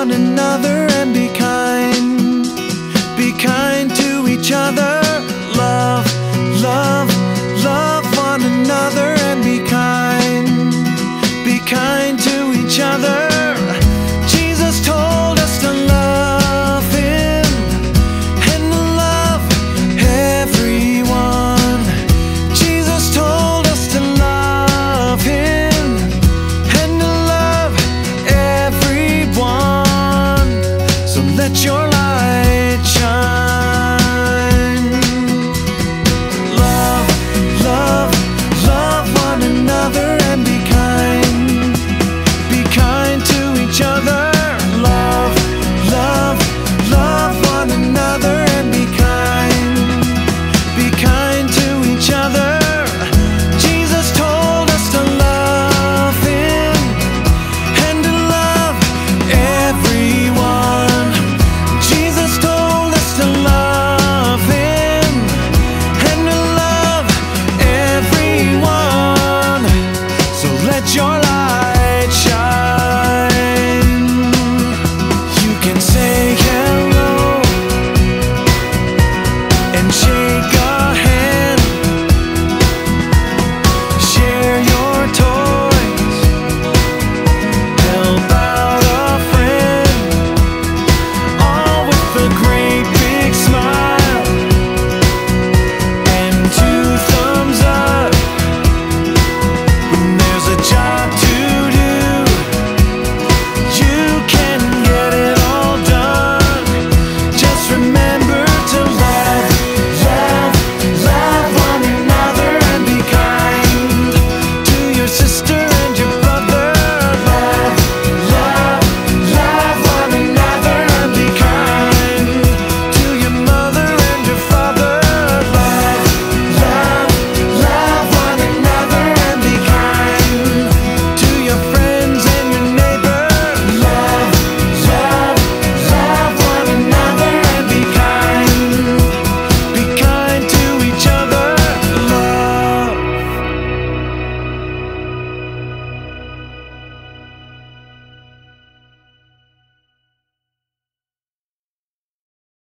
one another and be kind. Be kind to each other. your life.